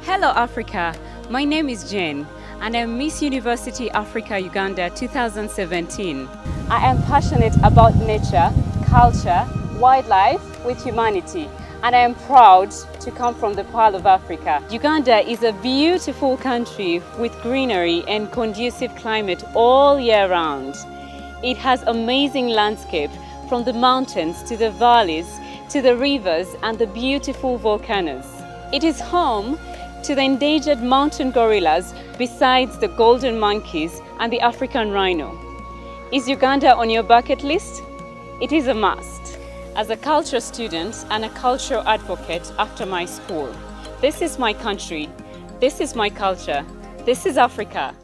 Hello Africa, my name is Jane and I'm Miss University Africa Uganda 2017. I am passionate about nature, culture, wildlife with humanity and I am proud to come from the Pearl of Africa. Uganda is a beautiful country with greenery and conducive climate all year round. It has amazing landscape from the mountains to the valleys to the rivers and the beautiful volcanoes. It is home to the endangered mountain gorillas besides the golden monkeys and the African rhino. Is Uganda on your bucket list? It is a must. As a culture student and a cultural advocate after my school, this is my country, this is my culture, this is Africa.